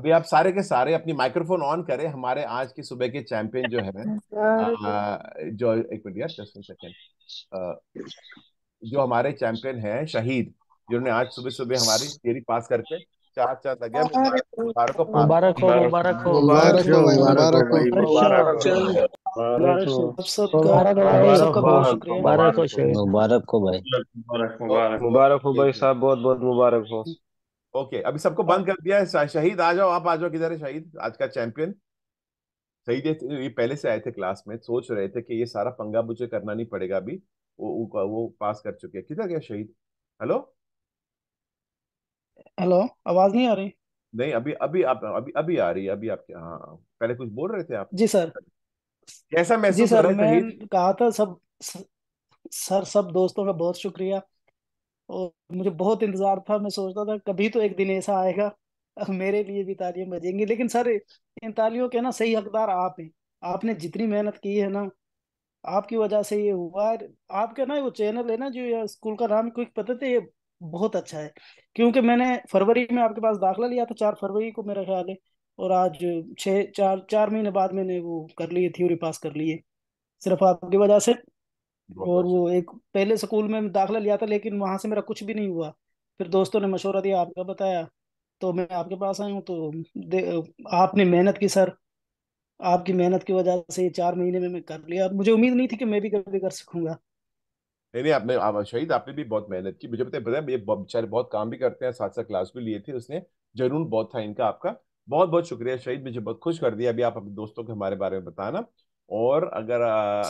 अभी आप सारे के सारे अपनी माइक्रोफोन ऑन करें हमारे आज की सुबह के चैंपियन जो है जो एक मिनट यार जस्ट सेकंड जो हमारे चैंपियन हैं शहीद जिन्होंने आज सुबह सुबह हमारी थियरी पास करके चार चार लगे मुबारक हो मुबारक हो मुबारक हो। मुबारक हो मुबारक हो मुबारक हो शहीद। मुबारक हो भाई। मुबारक हो भाई साहब बहुत बहुत मुबारक हो। ओके अभी सबको बंद कर दिया है शहीद आ जाओ आप आ जाओ किधर है शहीद? आज का चैंपियन। शहीद ये पहले से आए थे क्लास में सोच रहे थे कि ये सारा पंगा मुझे करना नहीं पड़ेगा अभी वो वो पास कर चुके हैं। किधर गया शहीद? हेलो? हेलो आवाज़ नहीं आ रही? नहीं अभी अभी आप अभी अभी आ रही है अभी आपके हाँ पहले कुछ बोल रहे थे आप? जी सर। कैसा जी सर कर रहे थे मैं कहा था सब सर सब दोस्तों का बहुत शुक्रिया। और मुझे बहुत इंतज़ार था, मैं सोचता था कभी तो एक दिन ऐसा आएगा मेरे लिए भी तालियाँ बजेंगी। लेकिन सर, इन तालियों के ना सही हकदार आप हैं। आपने जितनी मेहनत की है ना, आपकी वजह से ये हुआ है। आपका ना वो चैनल है ना, जो स्कूल का नाम क्विक पता थे ये बहुत अच्छा है। क्योंकि मैंने फरवरी में आपके पास दाखला लिया था, चार फरवरी को मेरा ख्याल है, और आज छः, चार चार महीने बाद मैंने वो कर लिए, थ्योरी पास कर लिए, सिर्फ़ आपकी वजह से। बहुत और अच्छा वो एक पहले स्कूल में दाखला लिया था लेकिन वहाँ से मेरा कुछ भी नहीं हुआ। फिर दोस्तों ने मशवरा दिया आपका बताया तो मैं आपके पास आया हूँ तो दे, आपने मेहनत की सर। आपकी मेहनत की वजह से ये चार महीने में मैं कर लिया। मुझे उम्मीद नहीं थी कि मैं भी कभी कर सकूँगा। नहीं नहीं आपने आप, शहीद आपने भी बहुत मेहनत की। मुझे पता है पता है ये बेचारे बहुत काम भी करते हैं साथ साथ क्लास भी लिए थे उसने। ज़रूर बहुत था इनका आपका। बहुत बहुत शुक्रिया शहीद मुझे बहुत खुश कर दिया। अभी आप अपने दोस्तों के हमारे बारे में बताना। और अगर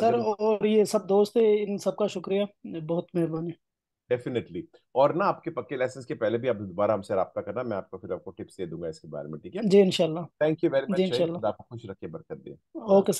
सर अगर और ये सब दोस्त है इन सबका शुक्रिया बहुत मेहरबानी। डेफिनेटली। और ना आपके पक्के लाइसेंस के पहले भी आप दोबारा हमसे रब्ता करना मैं आपको फिर आपको टिप्स दे दूँगा इसके बारे में ठीक है? जी इनशाला थैंक यू वेरी मच आपको खुश रखे बरकत दे। Okay sir.